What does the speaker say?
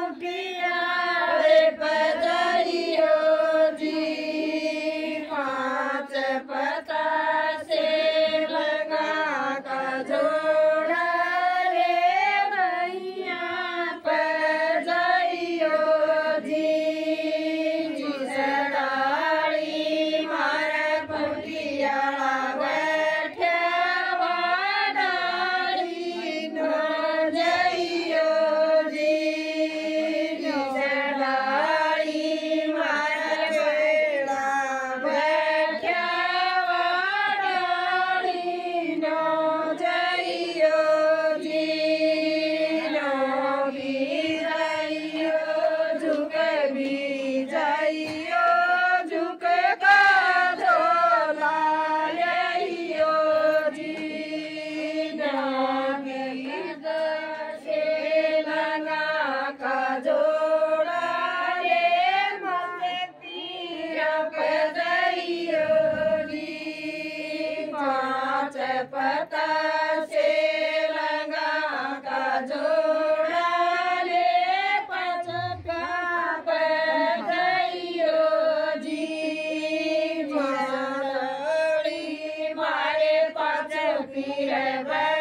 won't be வீரவர்